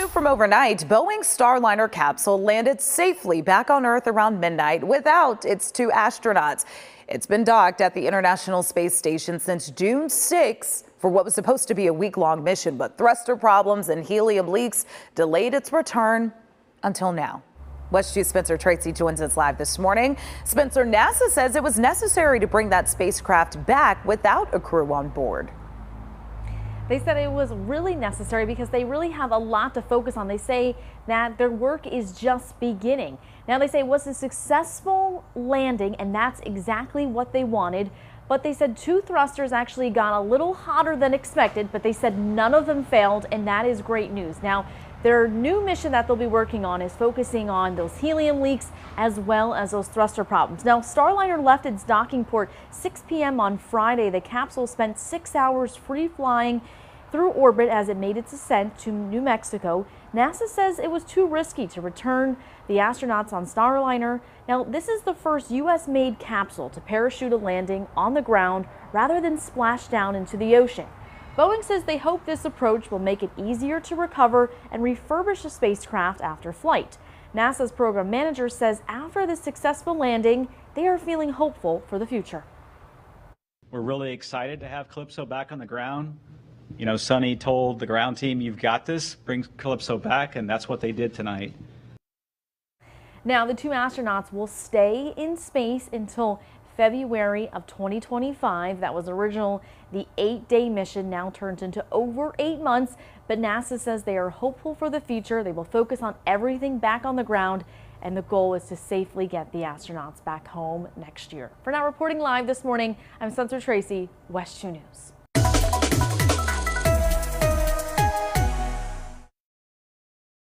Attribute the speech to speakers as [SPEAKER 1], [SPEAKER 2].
[SPEAKER 1] new from overnight, Boeing Starliner capsule landed safely back on Earth around midnight without its two astronauts. It's been docked at the International Space Station since June 6 for what was supposed to be a week-long mission, but thruster problems and helium leaks delayed its return until now. WESH 2 Spencer Tracy joins us live this morning. Spencer, NASA says it was necessary to bring that spacecraft back without a crew on board.
[SPEAKER 2] They said it was really necessary because they really have a lot to focus on. They say that their work is just beginning. Now they say it was a successful landing and that's exactly what they wanted. But they said two thrusters actually got a little hotter than expected, but they said none of them failed and that is great news. Now their new mission that they'll be working on is focusing on those helium leaks as well as those thruster problems. Now, Starliner left its docking port 6 p.m. on Friday. The capsule spent six hours free flying through orbit as it made its ascent to New Mexico. NASA says it was too risky to return the astronauts on Starliner. Now, this is the first U.S.-made capsule to parachute a landing on the ground rather than splash down into the ocean. Boeing says they hope this approach will make it easier to recover and refurbish a spacecraft after flight. NASA's program manager says after the successful landing, they are feeling hopeful for the future.
[SPEAKER 3] We're really excited to have Calypso back on the ground. You know, Suni told the ground team, you've got this, bring Calypso back, and that's what they did tonight.
[SPEAKER 2] Now, the two astronauts will stay in space until February of 2025. That was original. The eight-day mission now turns into over eight months, but NASA says they are hopeful for the future. They will focus on everything back on the ground, and the goal is to safely get the astronauts back home next year. For now, reporting live this morning, I'm Spencer Tracy, WESH 2 News.